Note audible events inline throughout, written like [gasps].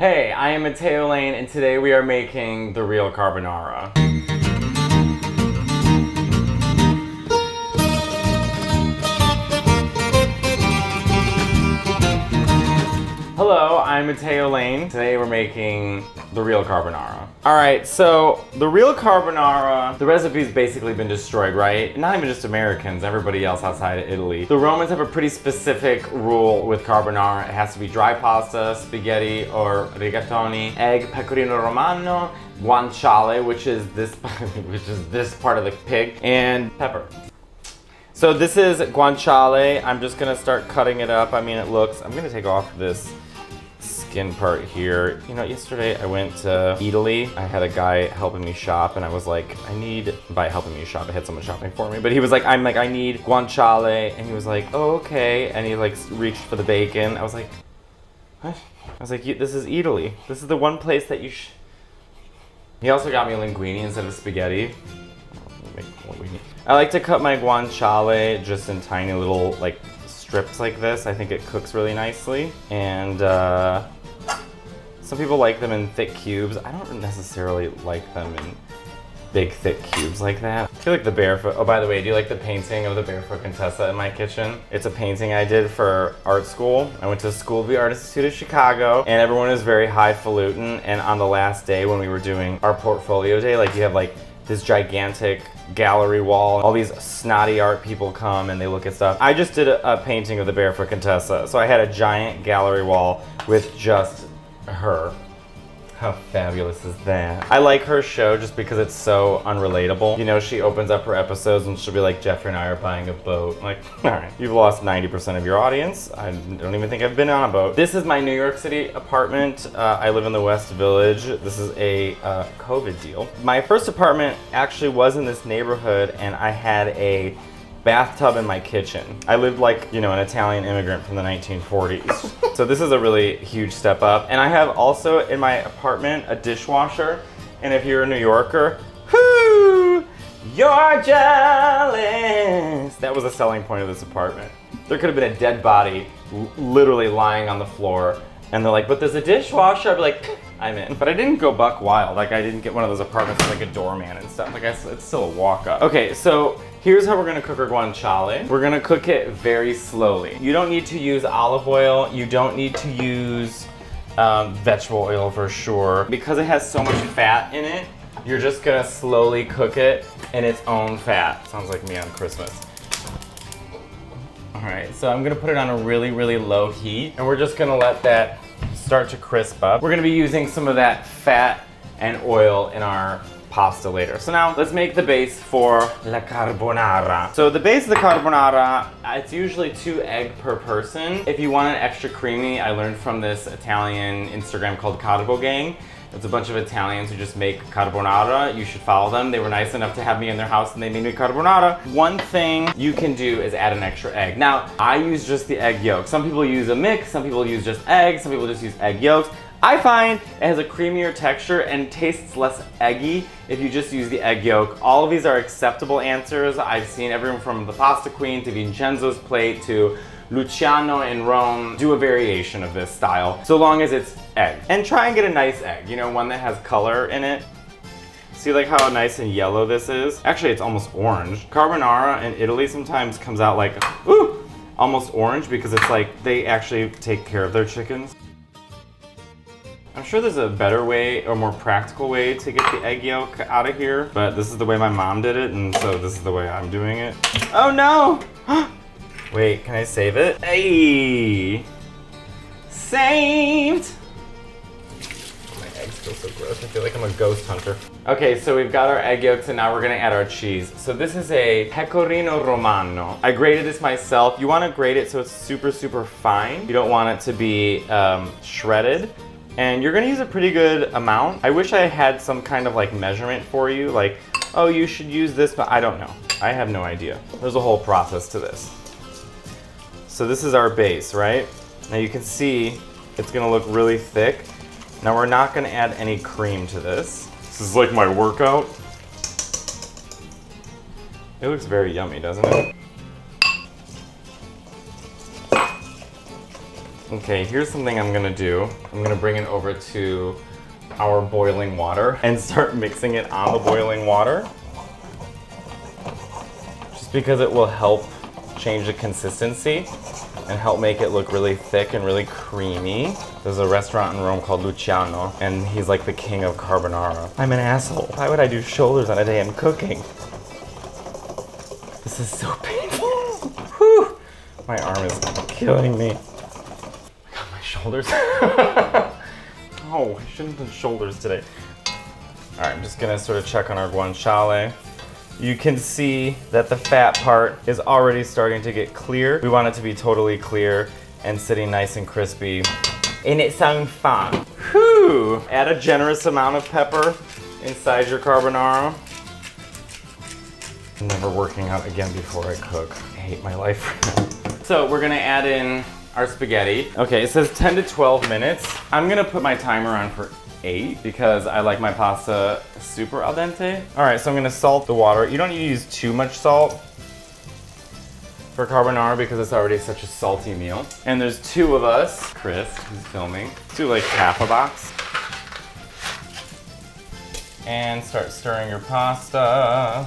Hey, I am Matteo Lane and today we are making the real carbonara. Hello, I'm Matteo Lane. Today we're making the real carbonara. All right, so the real carbonara, the recipe's basically been destroyed, right? Not even just Americans, everybody else outside of Italy. The Romans have a pretty specific rule with carbonara. It has to be dry pasta, spaghetti, or rigatoni, egg, pecorino romano, guanciale, which is this, [laughs] which is this part of the pig, and pepper. So this is guanciale. I'm just gonna start cutting it up. I mean, it looks, I'm gonna take off this skin part here. You know, yesterday I went to Italy. I had a guy helping me shop and I was like, I need, by helping me shop, I had someone shopping for me, but he was like, I'm like, I need guanciale. And he was like, oh, okay. And he like reached for the bacon. I was like, what? I was like, this is Italy. This is the one place that you sh He also got me linguine instead of spaghetti. I like to cut my guanciale just in tiny little like strips like this. I think it cooks really nicely. And uh, some people like them in thick cubes. I don't necessarily like them in big thick cubes like that. I feel like the barefoot, oh by the way, do you like the painting of the barefoot Contessa in my kitchen? It's a painting I did for art school. I went to School of the Art Institute of Chicago and everyone is very highfalutin and on the last day when we were doing our portfolio day, like you have like this gigantic gallery wall. All these snotty art people come and they look at stuff. I just did a, a, painting of the Barefoot Contessa. So I had a giant gallery wall with just her. How fabulous is that? I like her show just because it's so unrelatable. You know, she opens up her episodes and she'll be like, Jeffrey and I are buying a boat. I'm like, [laughs] all right, you've lost 90% of your audience. I don't even think I've been on a boat. This is my New York City apartment. Uh, I live in the West Village. This is a uh, COVID deal. My first apartment actually was in this neighborhood and I had a bathtub in my kitchen. I lived like, you know, an Italian immigrant from the 1940s. [laughs] so this is a really huge step up. And I have also in my apartment a dishwasher. And if you're a New Yorker, whoo, you're jealous. That was a selling point of this apartment. There could have been a dead body literally lying on the floor. And they're like, but there's a dishwasher. I'd be like, I'm in. But I didn't go buck wild. Like I didn't get one of those apartments with like a doorman and stuff. Like I, it's still a walk up. Okay, so here's how we're gonna cook our guanciale. We're gonna cook it very slowly. You don't need to use olive oil. You don't need to use um, vegetable oil for sure. Because it has so much fat in it, you're just gonna slowly cook it in its own fat. Sounds like me on Christmas. All right, so I'm gonna put it on a really, really low heat, and we're just gonna let that start to crisp up. We're gonna be using some of that fat and oil in our pasta later. So now let's make the base for la carbonara. So the base of the carbonara, uh, it's usually two egg per person. If you want it extra creamy, I learned from this Italian Instagram called Carbo Gang. It's a bunch of Italians who just make carbonara. You should follow them. They were nice enough to have me in their house and they made me carbonara. One thing you can do is add an extra egg. Now, I use just the egg yolk. Some people use a mix, some people use just eggs, some people just use egg yolks. I find it has a creamier texture and tastes less eggy if you just use the egg yolk. All of these are acceptable answers. I've seen everyone from the Pasta Queen to Vincenzo's plate to Luciano in Rome do a variation of this style, so long as it's egg. And try and get a nice egg, you know, one that has color in it. See like how nice and yellow this is? Actually, it's almost orange. Carbonara in Italy sometimes comes out like, ooh, almost orange because it's like they actually take care of their chickens. I'm sure there's a better way or more practical way to get the egg yolk out of here, but this is the way my mom did it, and so this is the way I'm doing it. Oh no! [gasps] Wait, can I save it? Hey! Saved! Feel so gross. I feel like I'm a ghost hunter. Okay, so we've got our egg yolks and now we're gonna add our cheese. So this is a pecorino romano. I grated this myself. You wanna grate it so it's super, super fine. You don't want it to be um, shredded. And you're gonna use a pretty good amount. I wish I had some kind of like measurement for you, like, oh, you should use this, but I don't know. I have no idea. There's a whole process to this. So this is our base, right? Now you can see it's gonna look really thick. Now we're not gonna add any cream to this. This is like my workout. It looks very yummy, doesn't it? Okay, here's something I'm gonna do. I'm gonna bring it over to our boiling water [laughs] and start mixing it on the boiling water. Just because it will help change the consistency and help make it look really thick and really creamy. There's a restaurant in Rome called Luciano, and he's like the king of carbonara. I'm an asshole. Why would I do shoulders on a day I'm cooking? This is so [laughs] painful. Whew. My arm is killing me. I got my shoulders. [laughs] oh, I shouldn't have done shoulders today. All right, I'm just gonna sort of check on our guanciale. You can see that the fat part is already starting to get clear. We want it to be totally clear and sitting nice and crispy in its own fun. Whew! Add a generous amount of pepper inside your carbonara. I'm never working out again before I cook. I hate my life. [laughs] so we're gonna add in our spaghetti. Okay, it says 10 to 12 minutes. I'm gonna put my timer on for eight because I like my pasta super al dente. All right, so I'm gonna salt the water. You don't need to use too much salt for carbonara because it's already such a salty meal. And there's two of us, Chris, who's filming. Do like half a box. And start stirring your pasta.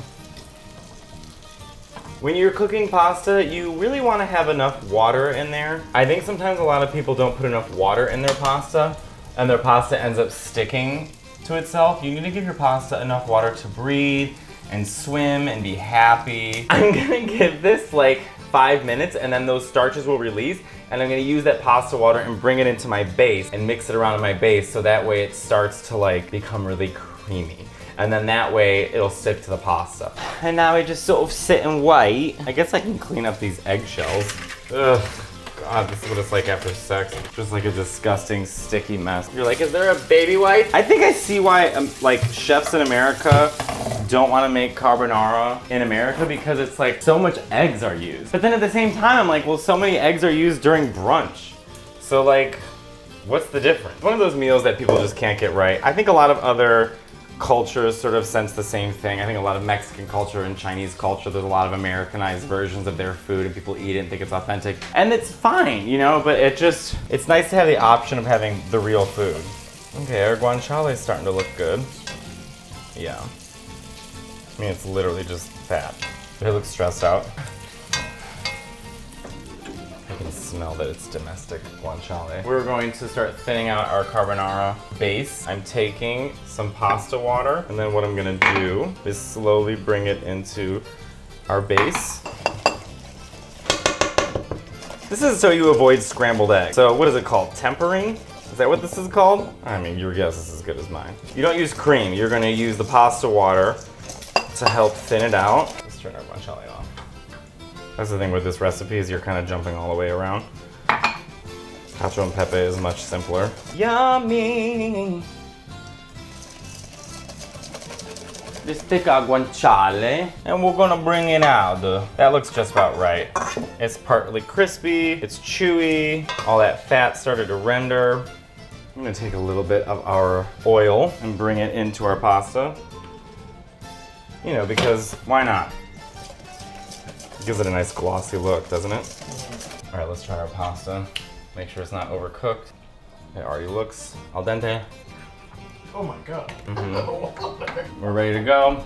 When you're cooking pasta, you really want to have enough water in there. I think sometimes a lot of people don't put enough water in their pasta and their pasta ends up sticking to itself. You need to give your pasta enough water to breathe and swim and be happy. [laughs] I'm gonna give this like five minutes and then those starches will release and I'm gonna use that pasta water and bring it into my base and mix it around in my base so that way it starts to like become really creamy. And then that way it'll stick to the pasta. [sighs] And now I just sort of sit and wait. I guess I can clean up these eggshells. Ugh. God, this is what it's like after sex. Just like a disgusting, sticky mess. You're like, is there a baby wipe? I think I see why, um, like, chefs in America don't want to make carbonara in America because it's like so much eggs are used. But then at the same time, I'm like, well, so many eggs are used during brunch. So like, what's the difference? One of those meals that people just can't get right. I think a lot of other cultures sort of sense the same thing. I think a lot of Mexican culture and Chinese culture, there's a lot of Americanized mm-hmm. versions of their food and people eat it and think it's authentic. And it's fine, you know, but it just, it's nice to have the option of having the real food. Okay, our guanciale is starting to look good. Yeah. I mean, it's literally just fat. It looks stressed out. Smell that it's domestic guanciale. We're going to start thinning out our carbonara base. I'm taking some pasta water, and then what I'm gonna do is slowly bring it into our base. This is so you avoid scrambled eggs. So what is it called? Tempering? Is that what this is called? I mean, your guess is as good as mine. You don't use cream. You're gonna use the pasta water to help thin it out. Let's turn our guanciale off. That's the thing with this recipe is you're kind of jumping all the way around. Cacio and pepe is much simpler. Yummy! This thick guanciale, and we're gonna bring it out. That looks just about right. It's partly crispy, it's chewy, all that fat started to render. I'm gonna take a little bit of our oil and bring it into our pasta. You know, because why not? Gives it a nice glossy look, doesn't it? All right, let's try our pasta. Make sure it's not overcooked. It already looks al dente. Oh my god. Mm-hmm. [laughs] We're ready to go.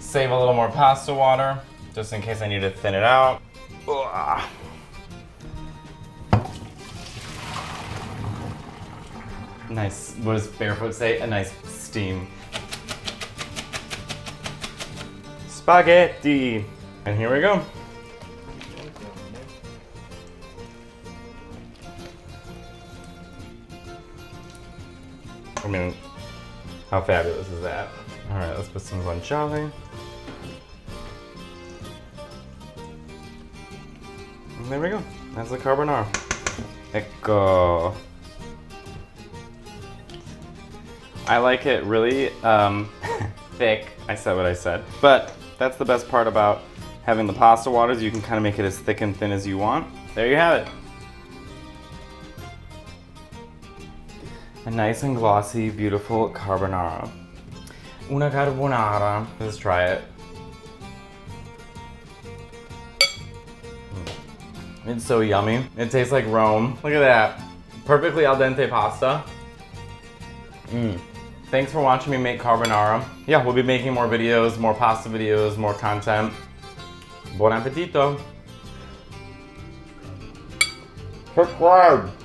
Save a little more pasta water, just in case I need to thin it out. Ugh. Nice, what does Barefoot say? A nice steam. Spaghetti. And here we go. I mean, how fabulous is that? All right, let's put some guanciale. And there we go. That's the carbonara. Ecco. I like it really um, [laughs] thick. I said what I said. But that's the best part about having the pasta waters. You can kind of make it as thick and thin as you want. There you have it. A nice and glossy, beautiful carbonara. Una carbonara. Let's try it. Mm. It's so yummy. It tastes like Rome. Look at that. Perfectly al dente pasta. Mmm. Thanks for watching me make carbonara. Yeah, we'll be making more videos, more pasta videos, more content. Buon appetito. Subscribe.